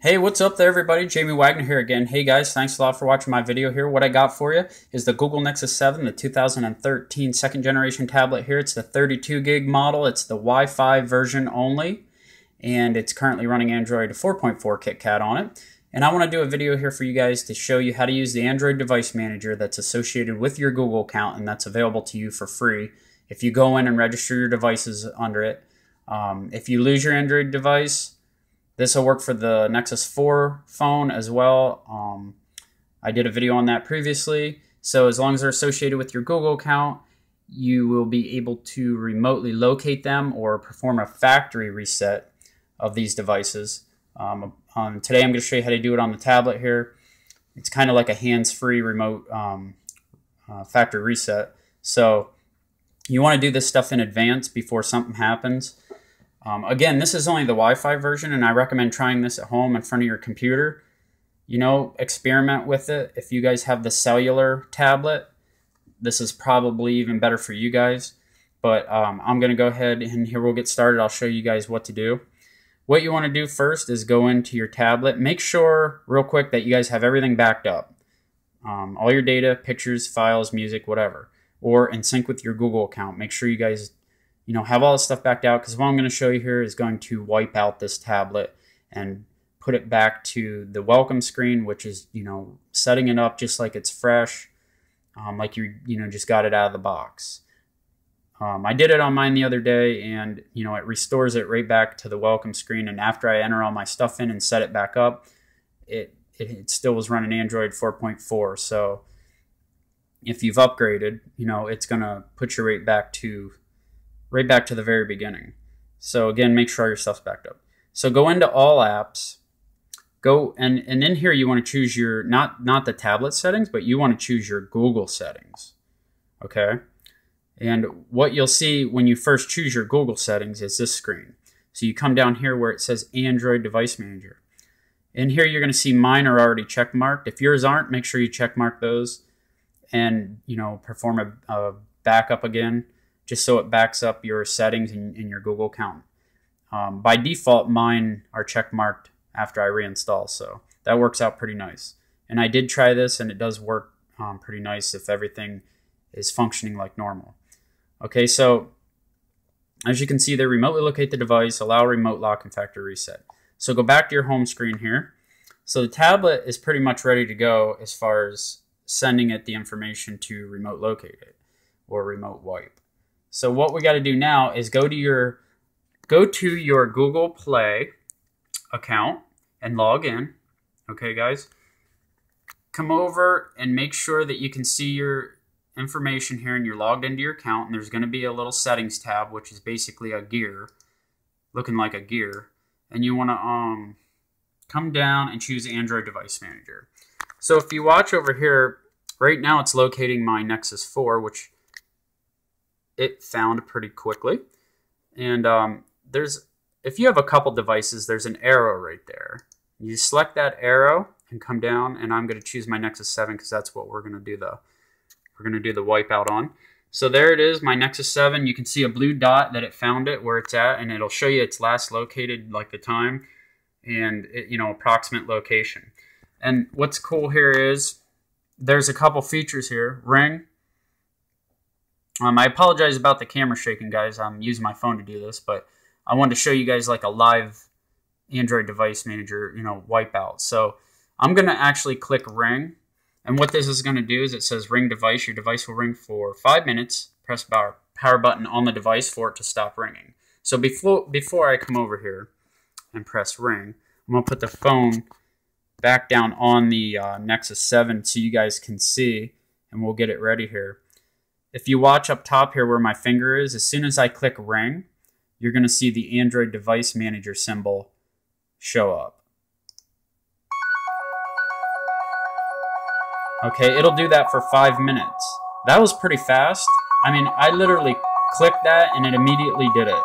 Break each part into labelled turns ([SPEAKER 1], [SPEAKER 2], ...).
[SPEAKER 1] Hey, what's up there, everybody? Jamie Wagner here again. Hey, guys, thanks a lot for watching my video here. What I got for you is the Google Nexus 7, the 2013 second generation tablet here. It's the 32 gig model. It's the Wi-Fi version only, and it's currently running Android 4.4 KitKat on it. And I want to do a video here for you guys to show you how to use the Android Device Manager that's associated with your Google account and that's available to you for free if you go in and register your devices under it. Um, if you lose your Android device, this will work for the Nexus 4 phone as well. Um, I did a video on that previously. So as long as they're associated with your Google account, you will be able to remotely locate them or perform a factory reset of these devices. Um, um, today I'm going to show you how to do it on the tablet here. It's kind of like a hands-free remote um, uh, factory reset. So you want to do this stuff in advance before something happens. Um, again, this is only the Wi-Fi version, and I recommend trying this at home in front of your computer. You know, experiment with it. If you guys have the cellular tablet, this is probably even better for you guys. But um, I'm going to go ahead and here we'll get started. I'll show you guys what to do. What you want to do first is go into your tablet. Make sure, real quick, that you guys have everything backed up. Um, all your data, pictures, files, music, whatever. Or in sync with your Google account. Make sure you guys you know, have all this stuff backed out because what I'm going to show you here is going to wipe out this tablet and put it back to the welcome screen, which is, you know, setting it up just like it's fresh, um, like you, you know, just got it out of the box. Um, I did it on mine the other day and, you know, it restores it right back to the welcome screen. And after I enter all my stuff in and set it back up, it, it, it still was running Android 4.4. So if you've upgraded, you know, it's going to put you right back to right back to the very beginning. So again, make sure your stuff's backed up. So go into all apps, go and, and in here you want to choose your, not, not the tablet settings, but you want to choose your Google settings. Okay. And what you'll see when you first choose your Google settings is this screen. So you come down here where it says Android Device Manager. In here, you're going to see mine are already check marked. If yours aren't, make sure you check mark those and, you know, perform a, a backup again just so it backs up your settings in, in your Google account. Um, by default, mine are check marked after I reinstall, so that works out pretty nice. And I did try this, and it does work um, pretty nice if everything is functioning like normal. Okay, so as you can see, they remotely locate the device, allow remote lock and factory reset. So go back to your home screen here. So the tablet is pretty much ready to go as far as sending it the information to remote locate it or remote wipe. So what we got to do now is go to your go to your Google Play account and log in. Okay, guys. Come over and make sure that you can see your information here and you're logged into your account and there's going to be a little settings tab which is basically a gear looking like a gear and you want to um come down and choose Android device manager. So if you watch over here right now it's locating my Nexus 4 which it found pretty quickly. And um, there's, if you have a couple devices, there's an arrow right there. You select that arrow and come down, and I'm going to choose my Nexus 7 because that's what we're going to do the, we're going to do the wipeout on. So there it is, my Nexus 7. You can see a blue dot that it found it where it's at, and it'll show you its last located, like the time, and it, you know approximate location. And what's cool here is there's a couple features here. Ring, um, I apologize about the camera shaking, guys. I'm using my phone to do this, but I wanted to show you guys like a live Android device manager, you know, wipeout. So I'm going to actually click ring. And what this is going to do is it says ring device. Your device will ring for five minutes. Press power, power button on the device for it to stop ringing. So before, before I come over here and press ring, I'm going to put the phone back down on the uh, Nexus 7 so you guys can see. And we'll get it ready here. If you watch up top here where my finger is, as soon as I click ring, you're going to see the Android device manager symbol show up. Okay, it'll do that for five minutes. That was pretty fast. I mean, I literally clicked that and it immediately did it.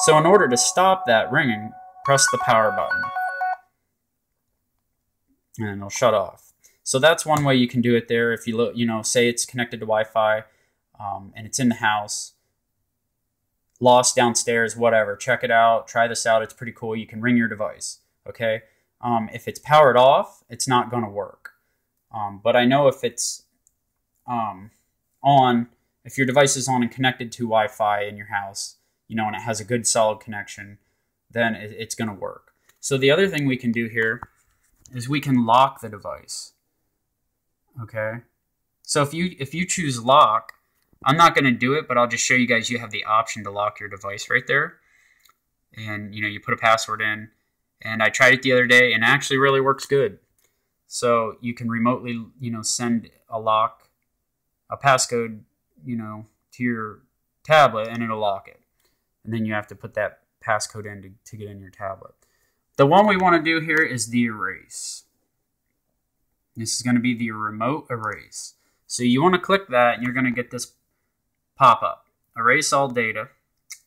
[SPEAKER 1] So in order to stop that ringing, press the power button. And it'll shut off. So that's one way you can do it there. If you look, you know, say it's connected to Wi-Fi, um, and it's in the house. Lost downstairs, whatever. Check it out. Try this out. It's pretty cool. You can ring your device. Okay. um, if it's powered off, it's not going to work. Um, but I know if it's um, on, if your device is on and connected to Wi Fi in your house, you know, and it has a good solid connection, then it, it's going to work. So the other thing we can do here is we can lock the device. Okay. So if you if you choose lock, I'm not going to do it, but I'll just show you guys you have the option to lock your device right there. And you know, you put a password in and I tried it the other day and it actually really works good. So you can remotely, you know, send a lock, a passcode, you know, to your tablet and it'll lock it. And then you have to put that passcode in to, to get in your tablet. The one we want to do here is the erase. This is going to be the remote erase. So you want to click that and you're going to get this pop up. Erase all data.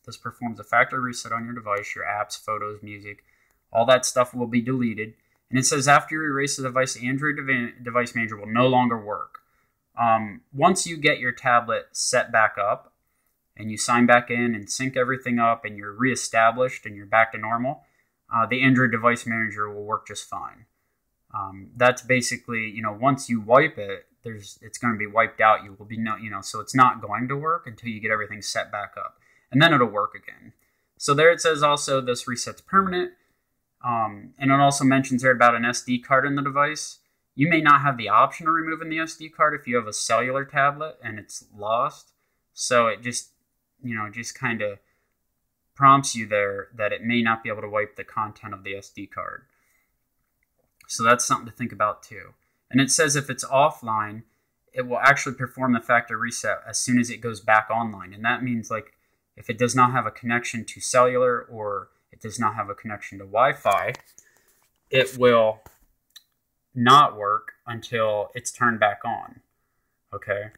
[SPEAKER 1] This performs a factory reset on your device, your apps, photos, music, all that stuff will be deleted. And it says after you erase the device, Android Device Manager will no longer work. Um, once you get your tablet set back up and you sign back in and sync everything up and you're reestablished and you're back to normal, uh, the Android Device Manager will work just fine. Um, that's basically, you know, once you wipe it, there's it's going to be wiped out. You will be no, you know, so it's not going to work until you get everything set back up, and then it'll work again. So there it says also this reset's permanent. Um, and it also mentions there about an SD card in the device. You may not have the option of removing the SD card if you have a cellular tablet and it's lost. So it just, you know, just kind of prompts you there that it may not be able to wipe the content of the SD card. So that's something to think about too. And it says if it's offline, it will actually perform the factory reset as soon as it goes back online. And that means like if it does not have a connection to cellular or it does not have a connection to Wi-Fi, it will not work until it's turned back on. Okay.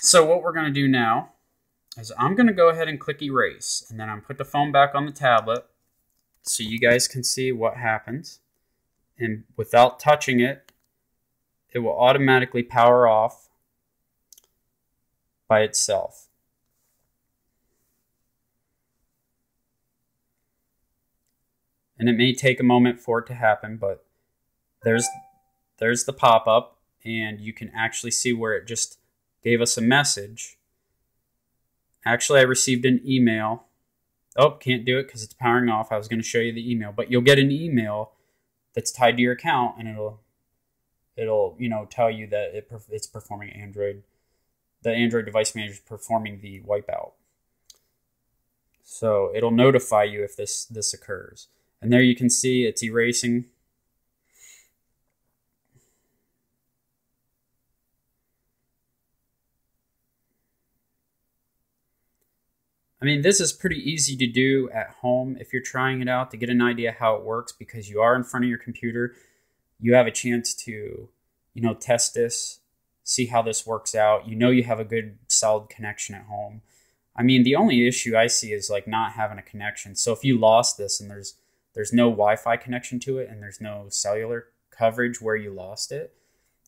[SPEAKER 1] So what we're going to do now is I'm going to go ahead and click erase and then I'm put the phone back on the tablet so you guys can see what happens. And without touching it, it will automatically power off by itself. and it may take a moment for it to happen, but there's there's the pop-up and you can actually see where it just gave us a message. Actually, I received an email. Oh, can't do it because it's powering off. I was going to show you the email, but you'll get an email that's tied to your account and it'll it'll, you know, tell you that it, it's performing Android the Android device manager is performing the wipeout. So it'll notify you if this this occurs. And there you can see it's erasing. I mean, this is pretty easy to do at home if you're trying it out to get an idea how it works because you are in front of your computer. You have a chance to, you know, test this, see how this works out. You know you have a good solid connection at home. I mean, the only issue I see is like not having a connection. So if you lost this and there's there's no Wi-Fi connection to it and there's no cellular coverage where you lost it,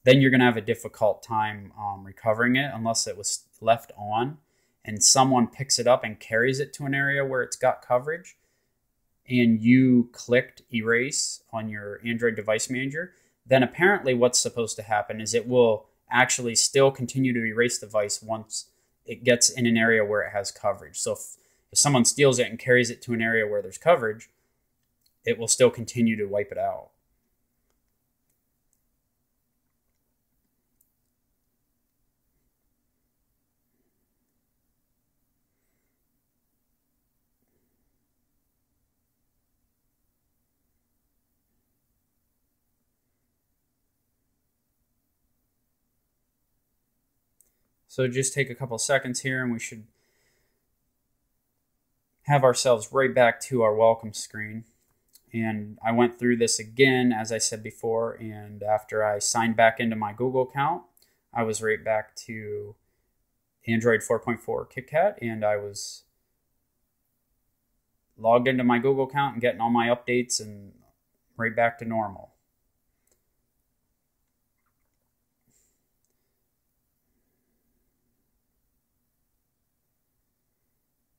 [SPEAKER 1] then you're going to have a difficult time um, recovering it unless it was left on and someone picks it up and carries it to an area where it's got coverage and you clicked erase on your Android device manager, then apparently what's supposed to happen is it will actually still continue to erase the device once it gets in an area where it has coverage. So if, if someone steals it and carries it to an area where there's coverage, it will still continue to wipe it out. So just take a couple seconds here and we should have ourselves right back to our welcome screen. And I went through this again, as I said before, and after I signed back into my Google account, I was right back to Android 4.4 KitKat, and I was logged into my Google account and getting all my updates and right back to normal.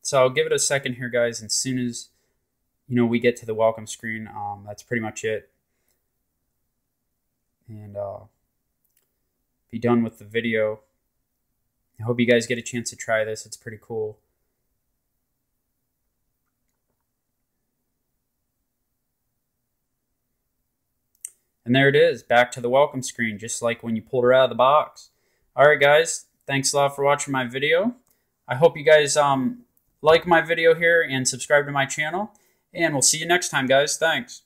[SPEAKER 1] So I'll give it a second here, guys, and as soon as you know, we get to the welcome screen. Um, that's pretty much it. And uh, be done with the video. I hope you guys get a chance to try this. It's pretty cool. And there it is, back to the welcome screen, just like when you pulled her out of the box. All right, guys, thanks a lot for watching my video. I hope you guys um, like my video here and subscribe to my channel. And we'll see you next time, guys. Thanks.